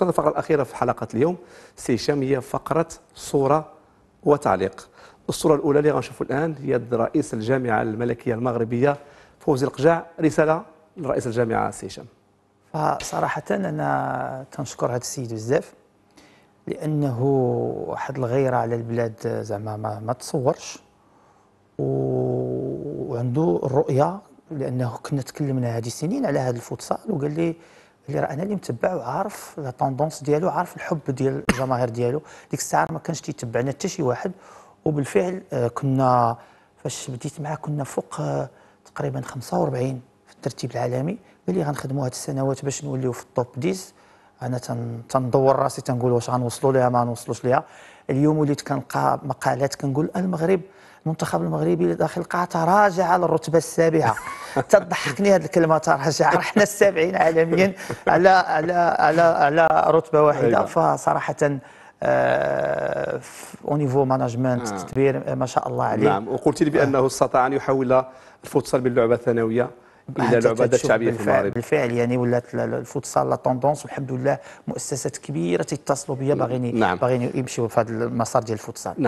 وصلنا الفقره الأخيرة في حلقة اليوم سي هشام هي فقرة صورة وتعليق. الصورة الأولى اللي غنشوفوا الآن هي رئيس الجامعة الملكية المغربية فوزي القجع رسالة لرئيس الجامعة سي هشام فصراحة أنا تنشكر هذا السيد بزاف لأنه واحد الغيرة على البلاد زعما ما, ما تصورش وعنده الرؤيه لأنه كنا تكلمنا هذه السنين على هذا الفوتسال وقال لي اللي راه أنا اللي متبع وعارف la tendance ديالو عارف الحب ديال الجماهير ديالو. ديك الساعة ما كانش تيتبعنا حتى شي واحد. وبالفعل آه، كنا فاش بديت معاه كنا فوق آه، تقريبا 45 في الترتيب العالمي. قال لي غنخدموا هذه السنوات باش نوليو في ال top 10 أنا تندور راسي تنقول واش غنوصلوا ليها ما نوصلوش ليها. اليوم وليت كنلقى مقالات كنقول المغرب المنتخب المغربي داخل القاعه تراجع للرتبة السابعة. تضحكني هذه الكلمة تراجع رحنا السابعين عالميا على على على على رتبة واحدة. أيوة. فصراحة au niveau management تدبير ما شاء الله عليه. نعم. وقلت لي بأنه استطاع أن يحول الفوتسال من لعبه ثانويه إلى لعبة شعبية في المغرب. بالفعل يعني ولات الفوتسال la tendance والحمد لله مؤسسات كبيرة تتصلوا بيا باغيين نعم. باغيين يمشيوا في هذا المسار ديال الفوتسال. نعم.